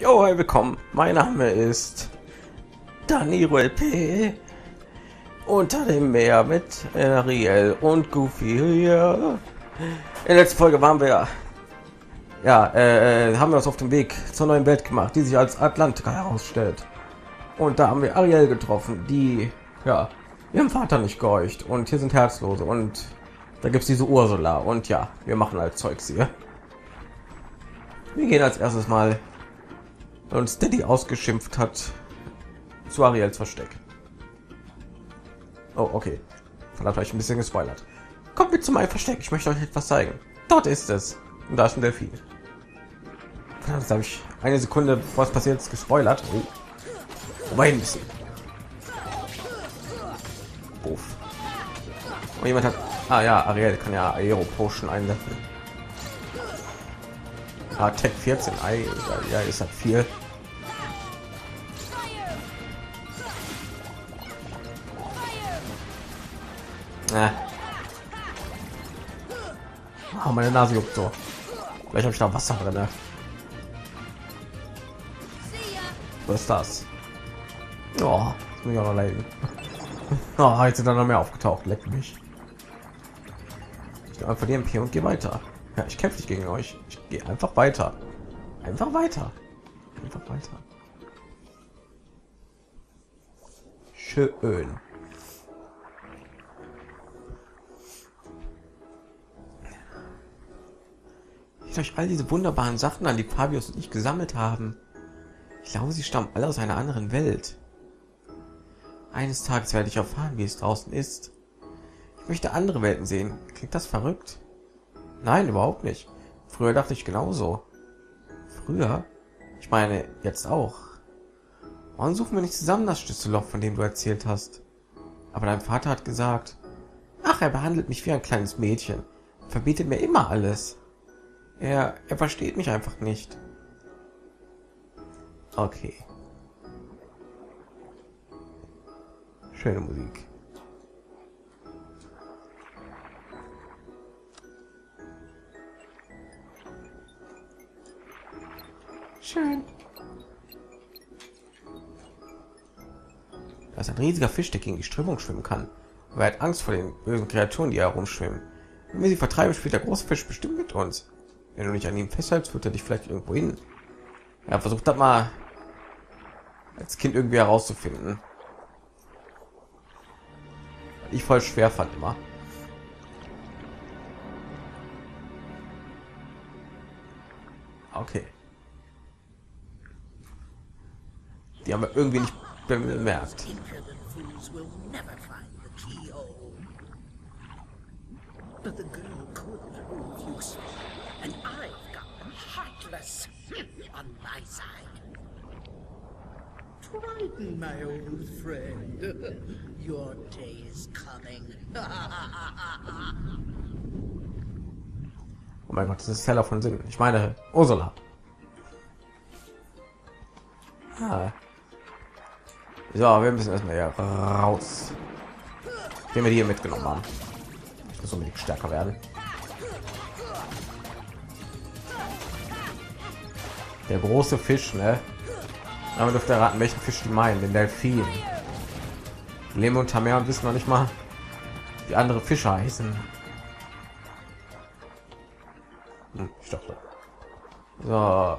Jo, willkommen. Mein Name ist Daniro LP. Unter dem Meer mit Ariel und Goofy hier. In der letzten Folge waren wir ja, äh, haben wir uns auf dem Weg zur neuen Welt gemacht, die sich als Atlantika herausstellt. Und da haben wir Ariel getroffen, die ja ihrem Vater nicht gehorcht. Und hier sind Herzlose und da gibt es diese Ursula. Und ja, wir machen halt Zeugs hier. Wir gehen als erstes mal und Steady ausgeschimpft hat, zu Ariels Versteck. Oh, okay. Verdammt, habe ich ein bisschen gespoilert. Kommt mit zu meinem Versteck. Ich möchte euch etwas zeigen. Dort ist es. Und da ist ein Delfin. Verdammt, habe ich eine Sekunde, bevor es passiert ist, gespoilert. Oh. Wobei müssen. Buff. Und jemand hat... Ah ja, Ariel kann ja Aero Potion einsetzen. Ah, Tech 14. Ei, ja, ist halt viel. Äh. Oh, meine Nase juckt so. Vielleicht habe ich da Wasser drin. Ne? Was ist das? Oh, das muss ich auch noch leiden. Oh, jetzt sind da noch mehr aufgetaucht. Leck mich. Ich einfach die MP und gehe weiter. Ja, ich kämpfe nicht gegen euch. Ich gehe einfach weiter. Einfach weiter. Einfach weiter. Schön. Ich euch all diese wunderbaren Sachen an, die Fabius und ich gesammelt haben. Ich glaube, sie stammen alle aus einer anderen Welt. Eines Tages werde ich erfahren, wie es draußen ist. Ich möchte andere Welten sehen. Klingt das verrückt? Nein, überhaupt nicht. Früher dachte ich genauso. Früher? Ich meine, jetzt auch. Warum suchen wir nicht zusammen das Schlüsselloch, von dem du erzählt hast? Aber dein Vater hat gesagt, ach, er behandelt mich wie ein kleines Mädchen, verbietet mir immer alles. Er, er versteht mich einfach nicht. Okay. Schöne Musik. Schön. Da ist ein riesiger Fisch, der gegen die Strömung schwimmen kann. Aber er hat Angst vor den bösen Kreaturen, die herumschwimmen. Wenn wir sie vertreiben, spielt der große Fisch bestimmt mit uns. Wenn du nicht an ihm festhältst, wird er dich vielleicht irgendwo hin. Ja, versucht das mal als Kind irgendwie herauszufinden. Ich voll schwer fand immer. Okay. Die haben wir irgendwie nicht bemerkt. Triton, oh mein Gott, das ist Teller von Sinn. Ich meine, Ursula. Ah. So, wir müssen erstmal ja raus. Den wir hier mitgenommen haben. Ich muss unbedingt stärker werden. Der große Fisch, ne? Aber dürfte erraten, welchen Fisch die meinen, den Delfin. Leben unter Meer und wissen noch nicht mal, wie andere Fische heißen. Hm, ich dachte. So,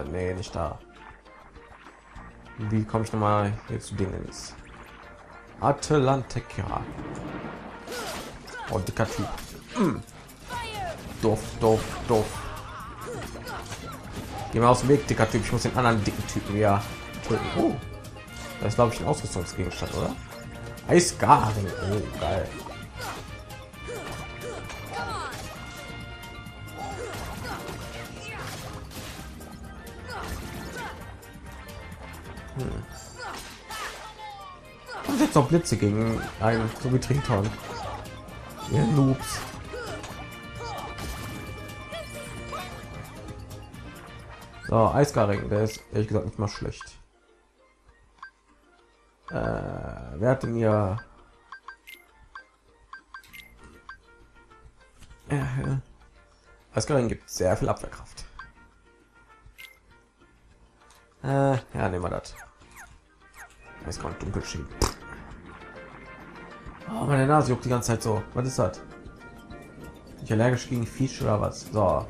äh, nee, nicht da. Wie komme ich noch mal hier zu Dingen? Atlantica. Und dicker Typ. Hm. Doof, doof, doof. Geh mal aus dem Weg, dicker Typ. Ich muss den anderen dicken Typen ja töten. Oh. Das ist, glaube ich, ein Ausrüstungsgegenstand, oder? Eisgaring. Oh, geil. Und jetzt noch Blitze gegen einen so wie Triton. Ihr Noobs. So, Eisgaring, der ist ehrlich gesagt nicht mal schlecht. Äh, wer hat denn hier? Äh, Eisgaring gibt sehr viel Abwehrkraft. Äh, ja, nehmen wir das. Jetzt kommt dunkel schieben. Oh, meine Nase juckt die ganze Zeit so. Was ist das? Ich allergisch gegen Fisch oder was? So.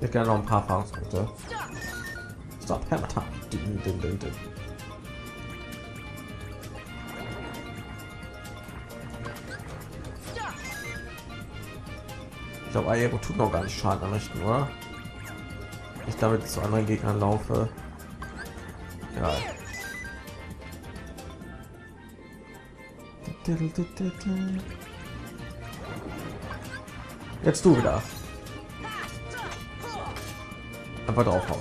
Ich gerne noch ein paar Erfahrungspunkte. Stop, ding. Ich glaube, Aero tut noch gar nicht Schaden anrichten, oder? Ich damit zu anderen Gegnern laufe. Ja. Jetzt du wieder. Einfach draufhauen.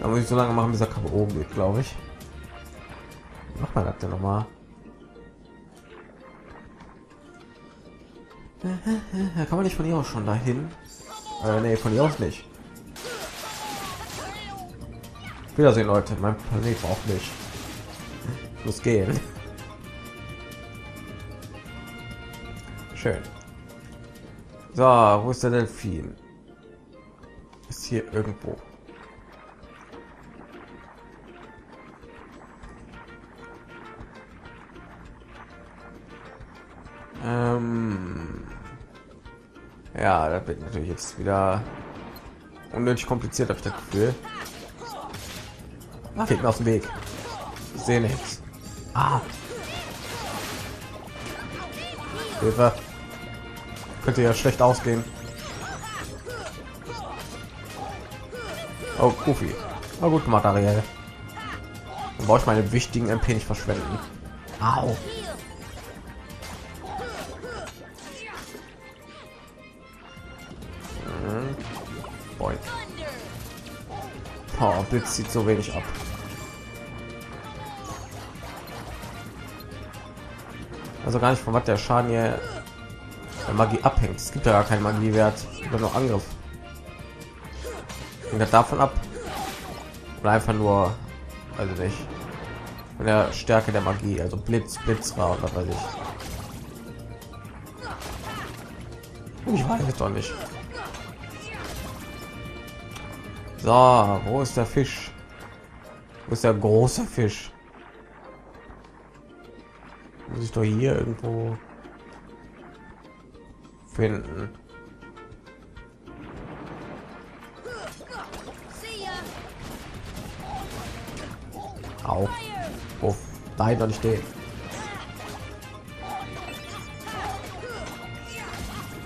Da muss ich so lange machen, bis er oben geht, glaube ich. Mach mal das denn noch mal. Da kann man nicht von hier aus schon dahin. Äh, nee, von hier aus nicht. Wiedersehen, Leute. Mein Planet braucht nicht. Muss gehen. Schön. So, wo ist der Delfin? Ist hier irgendwo. Ähm ja, das wird natürlich jetzt wieder unnötig kompliziert, habe ich das Gefühl. Ach, geht mir aus dem Weg. Ich sehe nichts. Ah. Hilfe. Könnte ja schlecht ausgehen. Oh, Goofy. Na gut gemacht, Ariel. Dann brauche ich meine wichtigen MP nicht verschwenden. Au. Mhm. Boing. Oh, Blitz sieht so wenig ab. Also gar nicht von was der Schaden hier der Magie abhängt. Es gibt ja gar keinen Magiewert, über noch Angriff. Hängt davon ab? Oder einfach nur, also nicht, von der Stärke der Magie, also Blitz, Blitz war oder weiß ich. Ich weiß es doch nicht. So, wo ist der Fisch? Wo ist der große Fisch? Muss ich doch hier irgendwo finden. Au. Oh, nein, noch nicht stehen.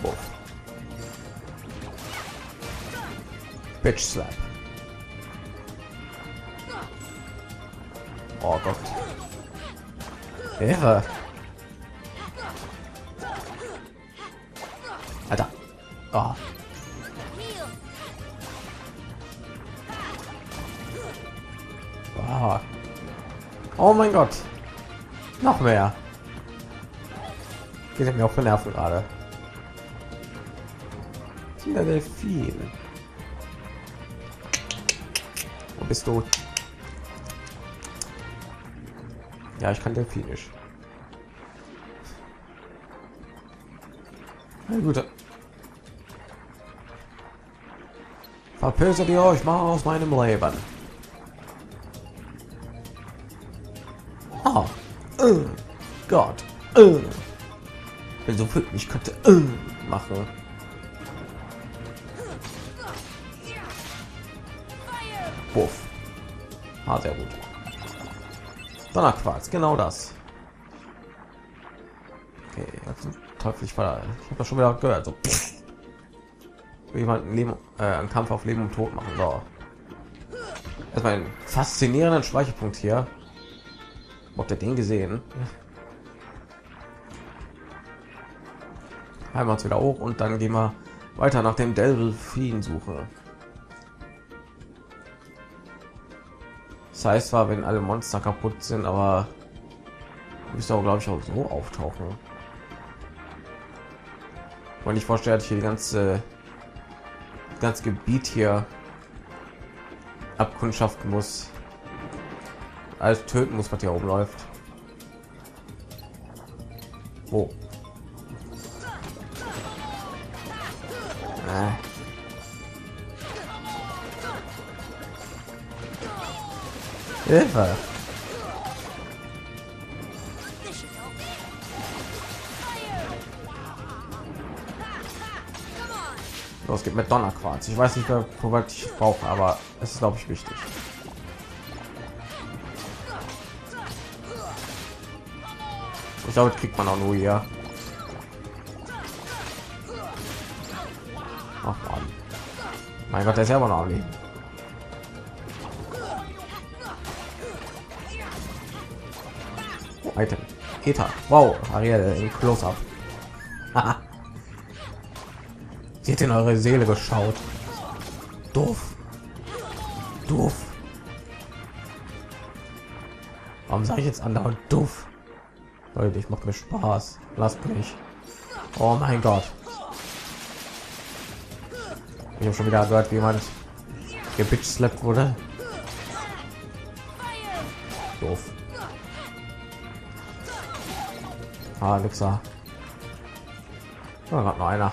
Oh. Bitch slap. Oh Gott. Ehre. Alter. Oh. Oh. oh mein Gott. Noch mehr. Geht mir auch für Nerven gerade. Der Delfin. Wo bist du? Ja, ich kann Delfinisch. Na gut. Verpisset ihr euch mal aus meinem Leben. Oh. Uh. Gott. Uh. Bin so wütend, ich könnte uh. machen. Wuff. Ah, sehr gut. Donnerquarz, genau das. Teufel, ich ich habe schon wieder gehört, so jemanden Leben, äh, einen Kampf auf Leben und Tod machen. So. Erstmal einen faszinierenden Speicherpunkt hier. Habt ihr den gesehen? Uns wieder hoch und dann gehen wir weiter nach dem Delphin suche. Das heißt zwar, wenn alle Monster kaputt sind, aber müsste auch glaube ich auch so auftauchen. Und ich vorstelle, ich hier die ganze das Gebiet hier abkundschaften muss, alles töten muss, was hier oben läuft. Oh. Äh. Hilfe! Los geht mit Donnerquarz. Ich weiß nicht, wobei ich brauche, aber es ist glaube ich wichtig. Ich glaube, kriegt man auch nur hier. Ach Mann. Mein Gott, der ist ja aber noch. Oh, Item. Peter. Wow, Ariel Close-Up. Sie hat in eure Seele geschaut. Doof. Doof. Warum sage ich jetzt andauernd doof? Leute, ich mache mir Spaß. Lasst mich. Oh mein Gott. Ich habe schon wieder gehört, wie jemand gebitcht wurde. Doof. Ah, Alexa. Oh, noch einer.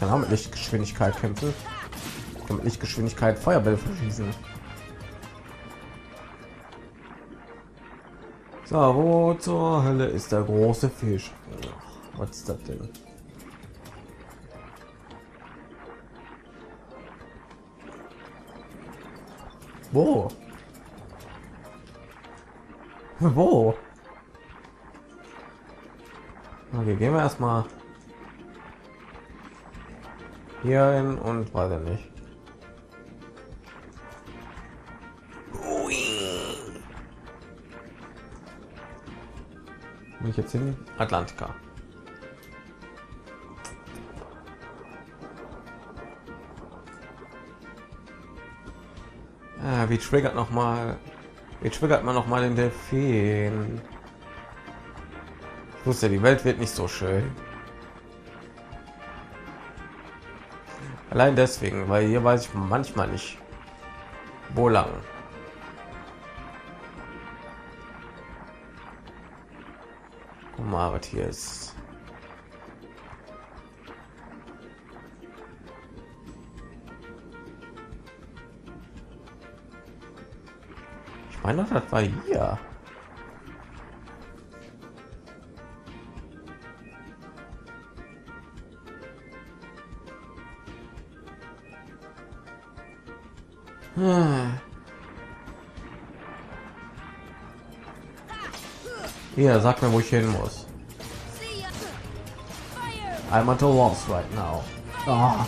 Kann auch mit Lichtgeschwindigkeit kämpfen. Kann mit Lichtgeschwindigkeit Feuerbälle verschießen. So, wo zur Hölle ist der große Fisch? Was ist das denn? Wo? Wo? Okay, gehen wir erstmal hier hin und weiter nicht. Bin ich jetzt in Atlantika. Ah, wie triggert noch mal wie triggert man noch mal den Delfin? Ich wusste, die Welt wird nicht so schön. Allein deswegen, weil hier weiß ich manchmal nicht, wo lang. Guck mal, was hier ist. Ich meine, das war hier. Hier, sag mir, wo ich hin muss. I'm at a loss right now. Oh.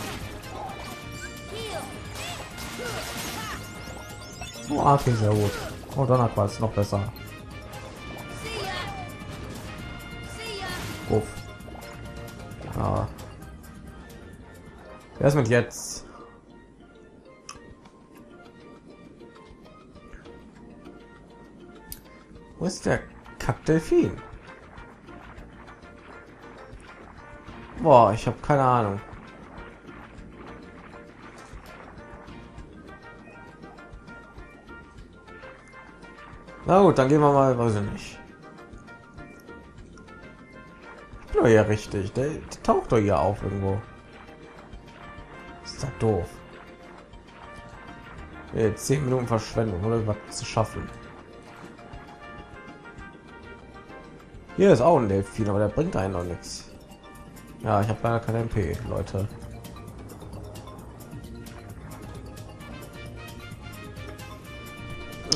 Oh, okay, sehr gut. Oh, dann war es noch besser. Uff. Ah. Mit jetzt? Ist der Kackdelfin? Boah, ich habe keine Ahnung. Na gut, dann gehen wir mal, weiß ich nicht. Ich ja richtig, der, der taucht doch hier auf irgendwo. Ist das doof. Jetzt zehn Minuten Verschwendung, oder was zu schaffen. Hier ist auch ein Delfin, aber der bringt einen noch nichts. Ja, ich habe leider kein MP, Leute.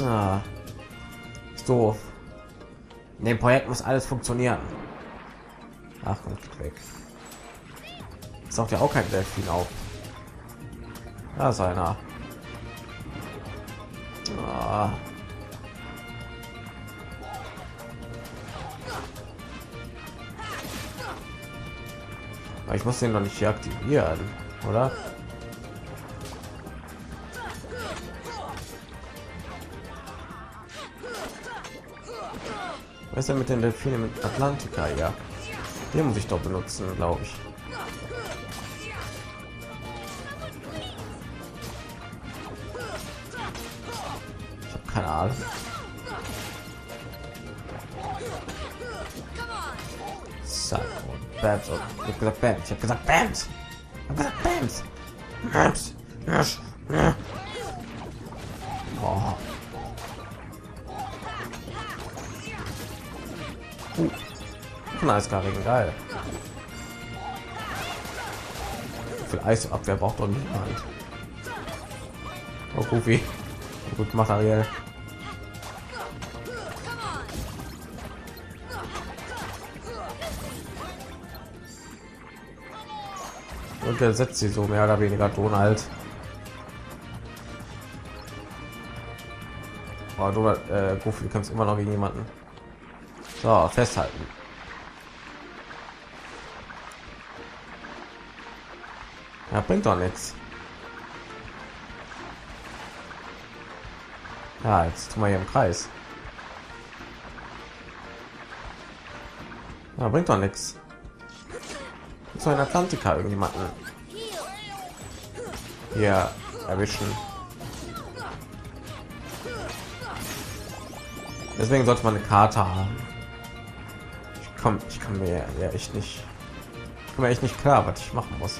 Ah doof. In dem Projekt muss alles funktionieren. Ach, und weg. Saugt ja auch kein Delfin auf. Da ist einer. Ich muss den noch nicht hier aktivieren, oder? Was ist denn mit den Delfinen mit Atlantika? Ja, den muss ich doch benutzen, glaube. Ich Bams. Habe gesagt Bams. Ich habe gesagt Bams. Ich habe gesagt Bams. Bams. Yes. Ja. Oh. Uh. Nice, geil. Viel Eisabwehr braucht doch niemand. Oh, Goofy. Gut gemacht, Ariel. Und der setzt sie so mehr oder weniger Donald. Oh, Donald, äh, Goofy, du kämpfst immer noch gegen jemanden. So, festhalten. Ja, bringt doch nichts. Ja, jetzt tun wir hier im Kreis. Ja, bringt doch nichts. So ein Atlantika irgendjemanden hier erwischen. Deswegen sollte man eine Karte haben. Ich komme, ich kann mir ja echt nicht, ich komme echt nicht klar, was ich machen muss.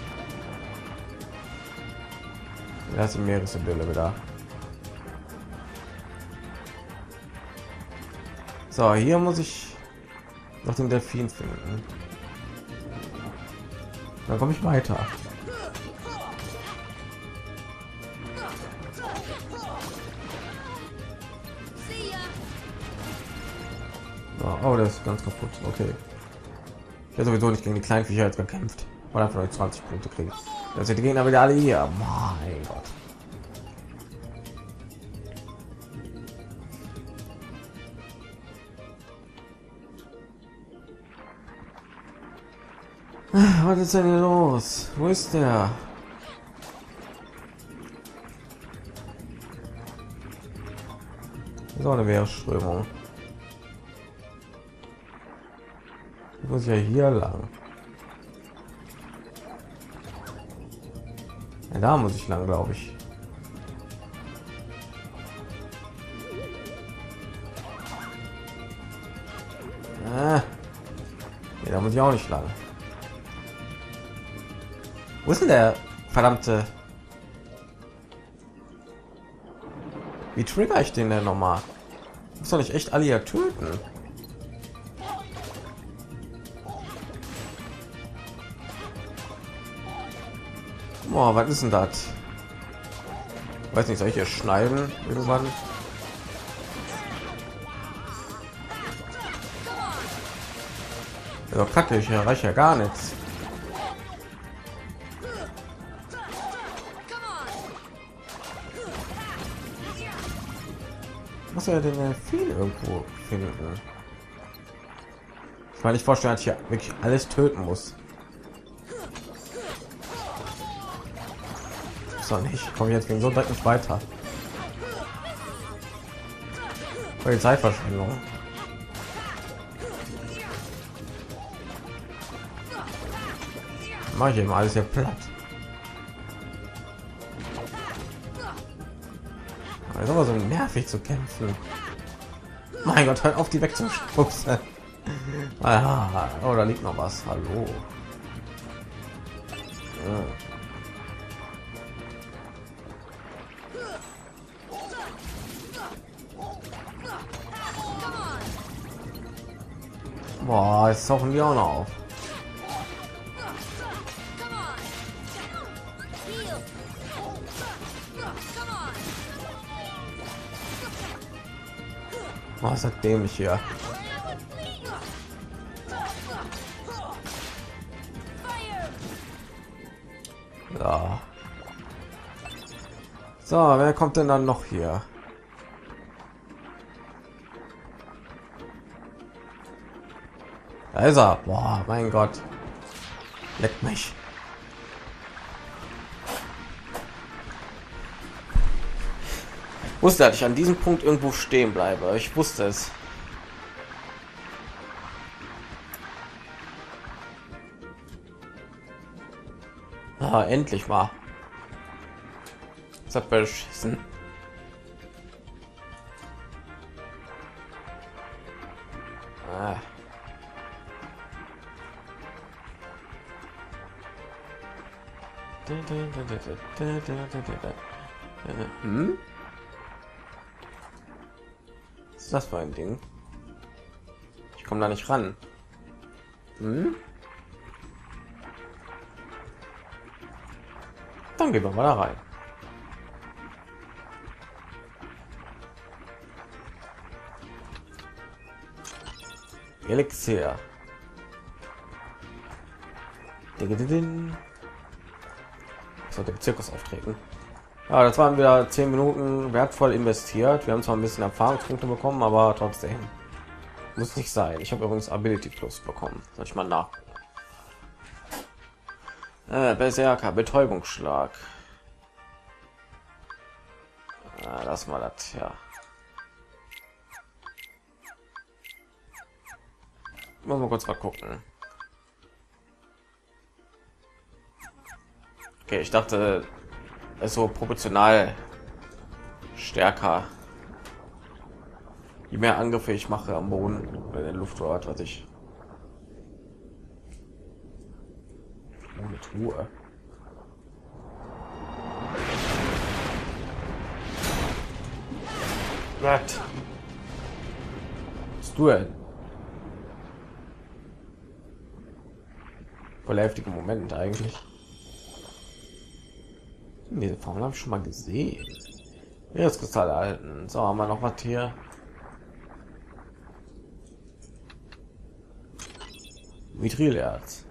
Da ist die Meeresidille wieder. So, hier muss ich noch den Delfin finden. Dann komme ich weiter. Oh, das ist ganz kaputt. Okay. Ich habe sowieso nicht gegen die kleinen Viecher jetzt gekämpft. Weil einfach 20 Punkte kriegen. Das sind die Gegner wieder alle hier. Mein Gott. Was ist denn los? Wo ist der? So eine Meeresströmung. Ich muss ja hier lang. Ja, da muss ich lang, glaube ich. Ah. Ja, da muss ich auch nicht lang. Wo ist denn der verdammte? Wie trigger ich den denn noch mal? Muss doch nicht echt alle hier töten. Boah, was ist denn das? Weiß nicht, soll ich hier schneiden irgendwann? Ja, kacke, ich erreiche ja gar nichts. Muss er denn viel irgendwo finden. Ich meine, ich vorstellen, dass ich ja wirklich alles töten muss. So nicht. Komme jetzt gegen so direkt nicht weiter. Die Zeitverschwendung. Mache ich eben alles hier platt. Ist aber so nervig zu kämpfen. Mein Gott, halt auf die wegzuschubsen. Ah, oh, da liegt noch was. Hallo. Boah, jetzt tauchen die auch noch auf. Ist das dämlich hier. Ja. So, wer kommt denn dann noch hier? Da ist er. Boah, mein Gott. Leckt mich. Wusste, dass ich an diesem Punkt irgendwo stehen bleibe. Ich wusste es. Ah, endlich mal. Das hat beschissen. Ah. Hm? Was ist das für ein Ding? Ich komme da nicht ran. Hm? Dann gehen wir mal da rein. Elixier. So, der Zirkus auftreten. Ja, das waren wieder zehn Minuten wertvoll investiert. Wir haben zwar ein bisschen Erfahrungspunkte bekommen, aber trotzdem muss nicht sein. Ich habe übrigens Ability Plus bekommen. Soll ich mal nach? Äh, Berserker, Betäubungsschlag. Ah, lass mal das, ja. Muss mal kurz mal gucken. Okay, ich dachte, es so proportional stärker. Je mehr Angriffe ich mache am Boden oder in der Luft oder was ich. Ohne Truhe. Was? Was du denn? Voll heftige Moment eigentlich. Diese Formel habe ich schon mal gesehen. Jetzt Kristall erhalten. So, haben wir noch was hier. Mitrilerz.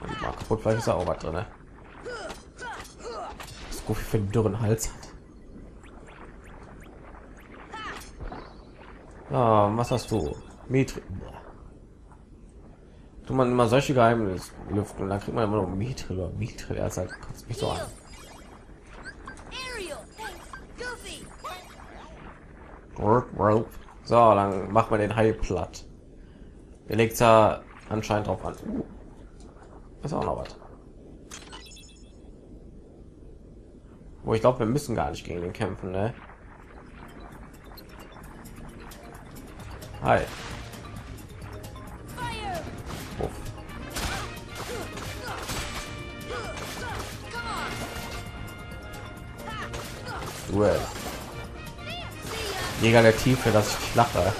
Und mal kaputt, vielleicht ist da auch was drin. Ne? Das Goofy für einen dürren Hals hat. Ja, was hast du? Mitri. Tu man immer solche Geheimnisse lüften und dann kriegt man immer noch Mitri oder Mitri. Er halt kotzt mich so an. So, dann machen wir den Hai platt. Der legt da anscheinend drauf an. Uh, ist auch noch was. Wo ich glaube, wir müssen gar nicht gegen den kämpfen, ne? Hi. Duell. Jäger der Tiefe, dass ich lache.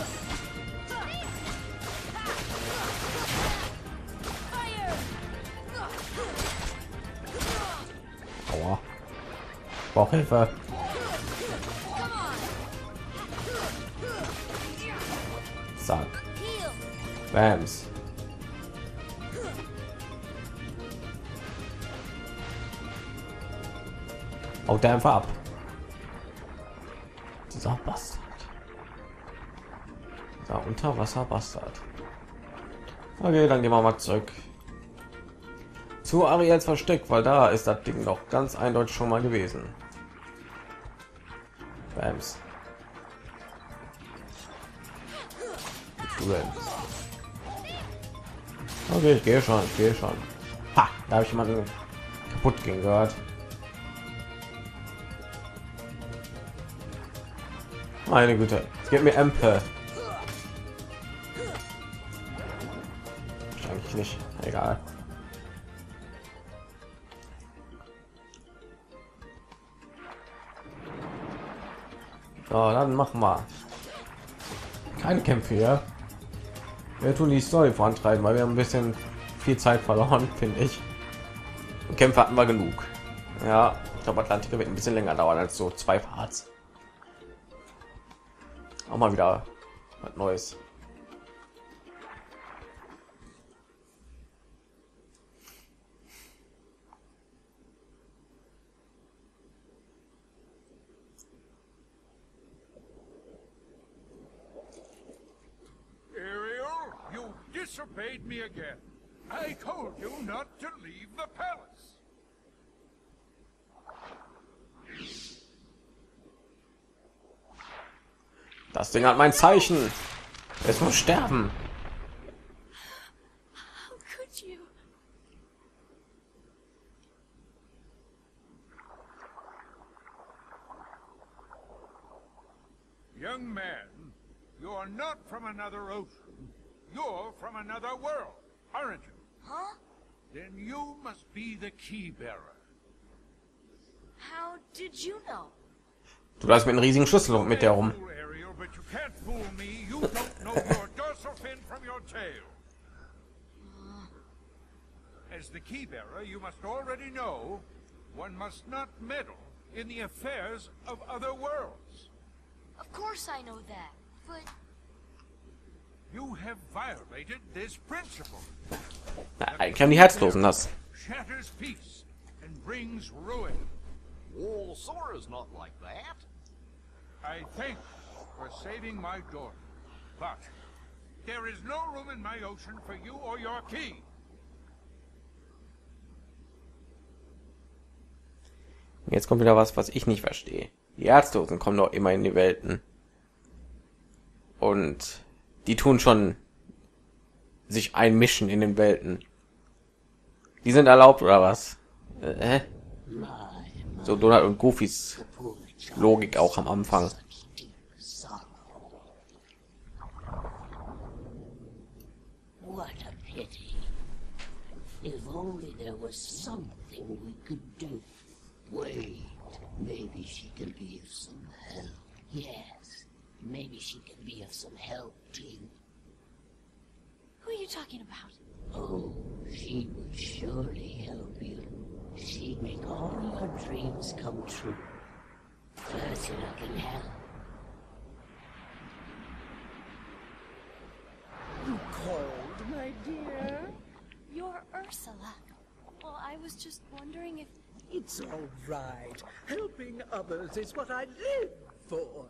Aua. Brauch Hilfe. Zack. Bams. Haut der einfach ab. Dieser Bastard. Da Unterwasser Bastard. Okay, dann gehen wir mal zurück zu Ariels Versteck, weil da ist das Ding doch ganz eindeutig schon mal gewesen. Bams. Okay, ich gehe schon, ich gehe schon. Ha, da habe ich mal kaputt gehen gehört. Meine Güte, gib mir Empe. Wahrscheinlich nicht, egal. So, dann machen wir keine Kämpfe hier. Wir tun die Story vorantreiben, weil wir haben ein bisschen viel Zeit verloren, finde ich. Und Kämpfe hatten wir genug. Ja, ich glaube, Atlantik wird ein bisschen länger dauern als so zwei Parts. Auch mal wieder was Neues. Ariel, you disobeyed me again. I told you not to leave the palace. Das Ding hat mein Zeichen. Es muss sterben. You? Young man, You're not from another ocean. You're from another world, aren't you? Huh? Then you must be the key bearer. How did you know? Du läufst mit einem riesigen Schlüssel mit der rum. Fool Ariel, but you can't fool me. You don't know your dorsal fin from your tail. As the key bearer, you must already know one must not meddle in the affairs of other worlds. Of course I know that, but You have violated this principle. Na, Ich kann die Herzlosen das. Shatters peace and brings ruin. Well, Sora's not like that. I thank you for saving my daughter. But there is no room in my ocean for you or your key. Jetzt kommt wieder was, was ich nicht verstehe. Die Herzlosen kommen doch immer in die Welten. Und die tun schon sich einmischen in den Welten. Die sind erlaubt oder was? Äh, so Donald und Goofys Logik auch am Anfang. Only there was something we could do. Wait, maybe she can be of some help. Yes, maybe she can be of some help too. who are you talking about? Oh, she would surely help you. She'd make all your dreams come true. Ursula can help. You called, my dear? You're Ursula. Well, I was just wondering if It's all right. Helping others is what I live for.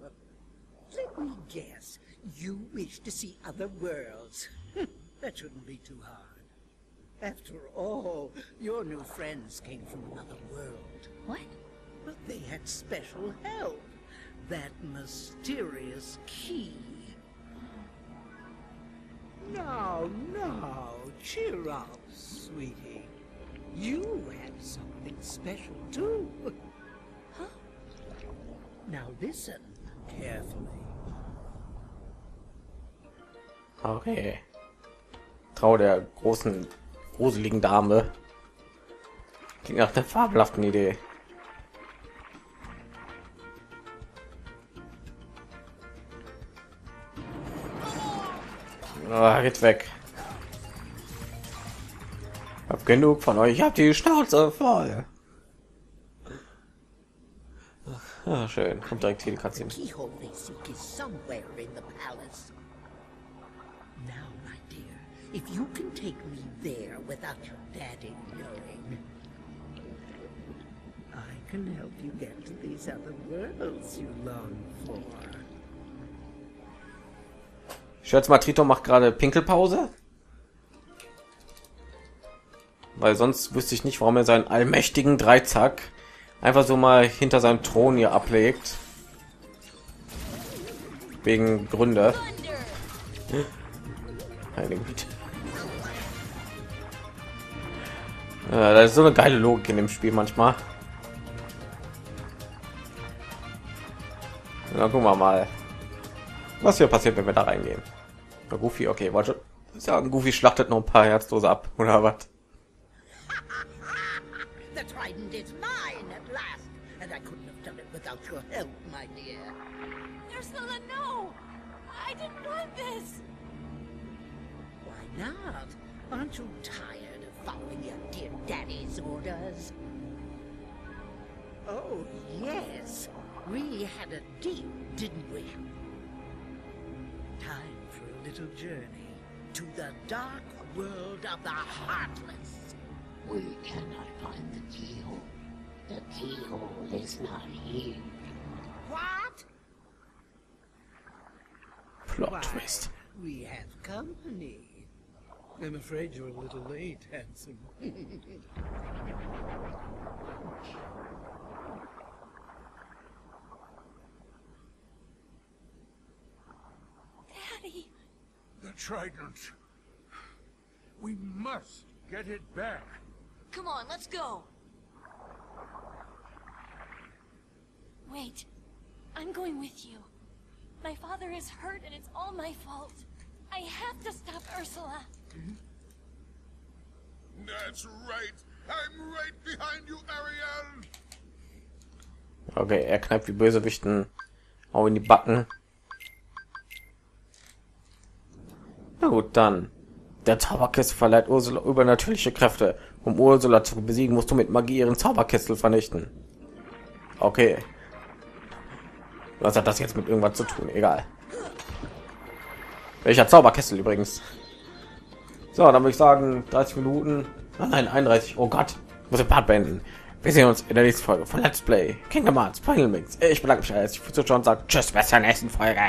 Let me guess. You wish to see other worlds. that shouldn't be too hard. After all, your new friends came from another world. what? But they had special help. That mysterious key. Now, now, cheer up, sweetie. You had something special too. Huh? Now listen carefully. Okay. Trau der großen, gruseligen Dame. Klingt nach einer fabelhaften Idee. Ah, geht weg. Hab genug von euch. Ich hab die Schnauze voll. Ah, schön. Kommt direkt hier die Katze. If you can take me there without your daddy knowing, I can help you get to these other worlds you long for. Ich schätze mal, Trito macht gerade Pinkelpause. Weil sonst wüsste ich nicht, warum er seinen allmächtigen Dreizack einfach so mal hinter seinem Thron hier ablegt. Wegen Gründe. Meine Güte. Äh, das ist so eine geile Logik in dem Spiel manchmal. Na, gucken wir mal, was hier passiert, wenn wir da reingehen. Der Goofy, okay, wollte sagen, Goofy schlachtet noch ein paar Herzlose ab, oder was? The trident is mine at last, and I couldn't have done it without your help, my dear. Ursula, no! I didn't want this! Why not? Aren't you tired of following your dear daddy's orders? Oh, yes. We had a deal, didn't we? Time for a little journey to the dark world of the Heartless. We cannot find the keyhole. The keyhole is not here. What? Plot Why, Twist. we have company. I'm afraid you're a little late, handsome. The trident. We must get it back. Come on, let's go! Wait. I'm going with you. My father is hurt and it's all my fault. I have to stop Ursula. That's right. I'm right behind you, Ariel. Okay, er kneift die Bösewichten auch in die Backen. Na gut, dann. Der Zauberkessel verleiht Ursula übernatürliche Kräfte. Um Ursula zu besiegen, musst du mit Magie ihren Zauberkessel vernichten. Okay. Was hat das jetzt mit irgendwas zu tun? Egal. Welcher Zauberkessel übrigens? So, dann würde ich sagen 30 Minuten. Ah, nein, 31. Oh Gott, ich muss den Part beenden. Wir sehen uns in der nächsten Folge von Let's Play Kingdom Hearts Final Mix. Ich bedanke mich herzlich fürs Zuschauen und sage Tschüss, bis zur nächsten Folge.